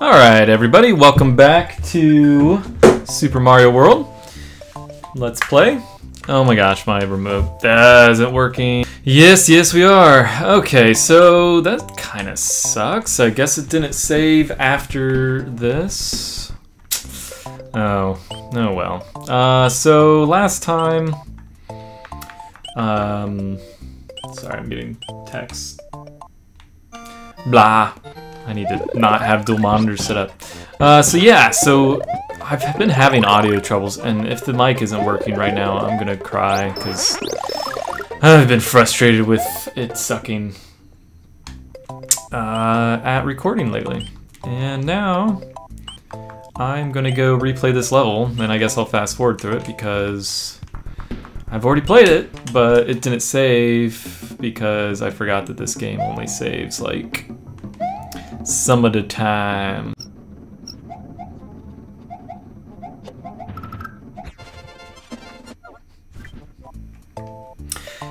Alright, everybody, welcome back to Super Mario World. Let's play. Oh my gosh, my remote that isn't working. Yes, yes, we are. Okay, so that kind of sucks. I guess it didn't save after this. Oh, oh well. Uh, so last time, um, sorry, I'm getting text. Blah. I need to not have dual monitors set up. Uh, so yeah, so I've been having audio troubles, and if the mic isn't working right now, I'm gonna cry, because I've been frustrated with it sucking uh, at recording lately. And now, I'm gonna go replay this level, and I guess I'll fast forward through it, because I've already played it, but it didn't save, because I forgot that this game only saves, like, some of the time.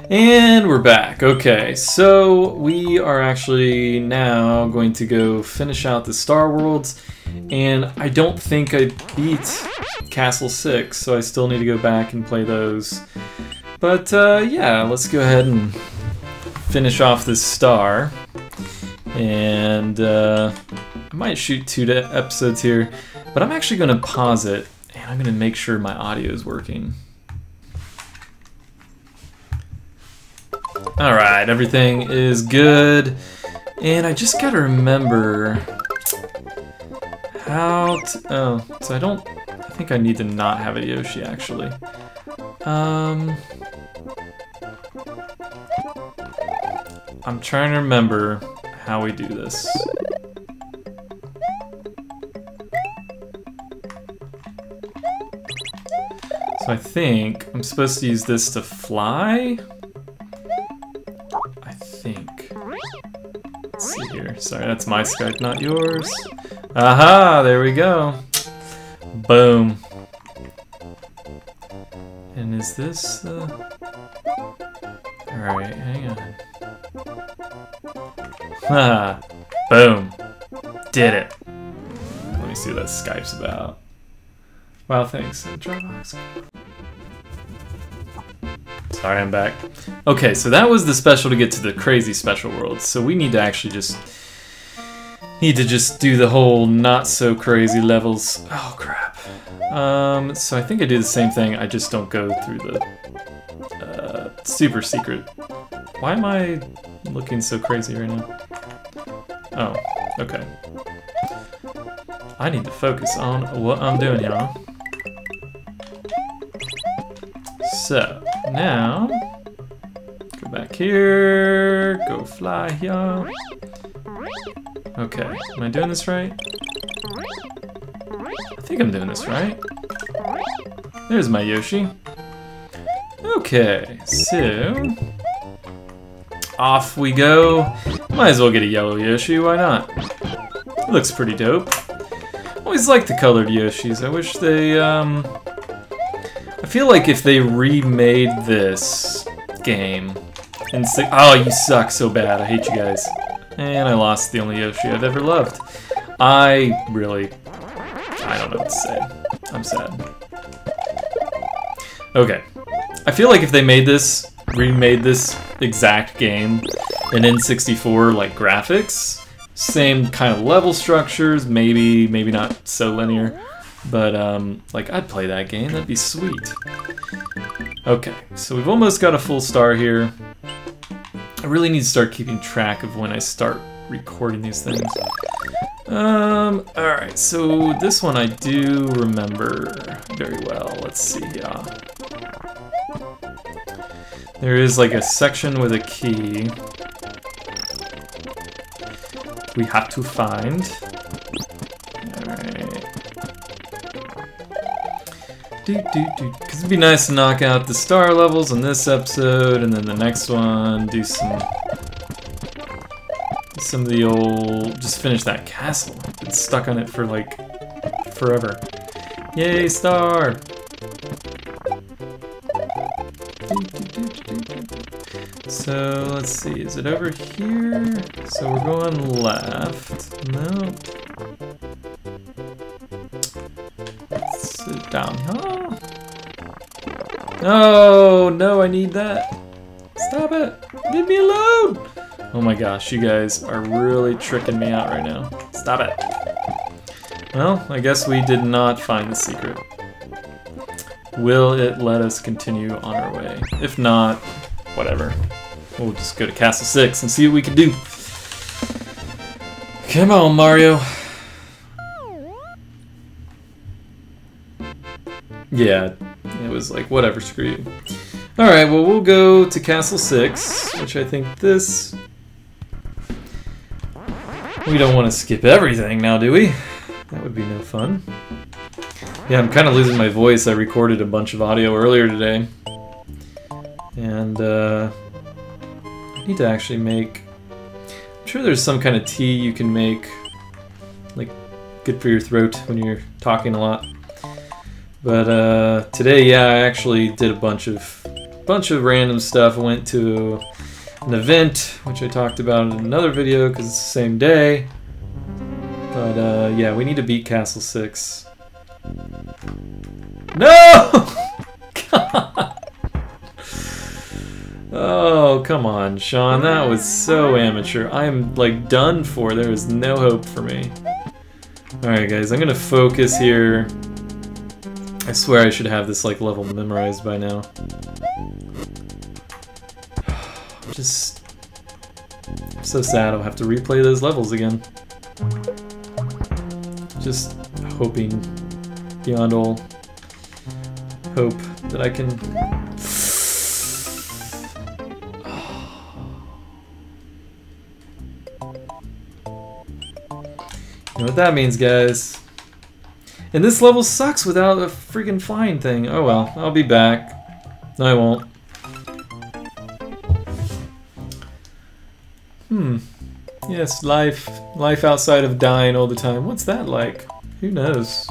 And we're back. Okay, so we are actually now going to go finish out the Star Worlds, and I don't think I beat Castle 6, so I still need to go back and play those. But uh, yeah, let's go ahead and finish off this star. And uh, I might shoot two episodes here, but I'm actually going to pause it, and I'm going to make sure my audio is working. Alright, everything is good. And I just gotta remember how to, oh, so I don't, I think I need to not have a Yoshi actually. Um, I'm trying to remember how we do this. So I think I'm supposed to use this to fly? I think. Let's see here. Sorry, that's my Skype, not yours. Aha, there we go. Boom. And is this the... Alright, hang on. Boom. Did it. Let me see what that Skype's about. Wow, thanks. Dropbox. Sorry, I'm back. Okay, so that was the special to get to the crazy special world. So we need to actually just need to just do the whole not so crazy levels. Oh crap. Um, so I think I do the same thing. I just don't go through the uh, super secret. Why am I looking so crazy right now? Oh, okay. I need to focus on what I'm doing, y'all. So, now, go back here, go fly here. Okay, am I doing this right? I think I'm doing this right. There's my Yoshi. Okay, so off we go. Might as well get a yellow Yoshi, why not? Looks pretty dope. Always like the colored Yoshis. I wish they, um... I feel like if they remade this game and say, Oh, you suck so bad. I hate you guys. And I lost the only Yoshi I've ever loved. I really... I don't know what to say. I'm sad. Okay. I feel like if they made this, remade this exact game in N64 like graphics, same kind of level structures, maybe maybe not so linear, but um, like I'd play that game. That'd be sweet. Okay, so we've almost got a full star here. I really need to start keeping track of when I start recording these things. Um, alright, so this one I do remember very well. Let's see, yeah. There is like a section with a key we have to find. Alright. Because it'd be nice to knock out the star levels in this episode, and then the next one, do some some of the old... Just finish that castle. It's stuck on it for, like, forever. Yay, star! So let's see, is it over here? So we're going left. No. Let's sit down. Huh? No, no, I need that. Stop it. Leave me alone. Oh my gosh, you guys are really tricking me out right now. Stop it. Well, I guess we did not find the secret. Will it let us continue on our way? If not, whatever. We'll just go to Castle 6 and see what we can do. Come on, Mario. Yeah, it was like, whatever, screw you. Alright, well, we'll go to Castle 6, which I think this... We don't want to skip everything now, do we? That would be no fun. Yeah, I'm kind of losing my voice. I recorded a bunch of audio earlier today. And, uh... I need to actually make... I'm sure there's some kind of tea you can make, like, good for your throat when you're talking a lot. But, uh, today, yeah, I actually did a bunch of, bunch of random stuff. I went to an event, which I talked about in another video, because it's the same day. But, uh, yeah, we need to beat Castle 6. No! Oh, come on, Sean. That was so amateur. I'm, like, done for. There is no hope for me. Alright, guys. I'm gonna focus here. I swear I should have this, like, level memorized by now. Just... I'm so sad I'll have to replay those levels again. Just hoping beyond all hope that I can... You know what that means, guys. And this level sucks without a freaking flying thing. Oh well, I'll be back. No, I won't. Hmm. Yes, life. Life outside of dying all the time. What's that like? Who knows?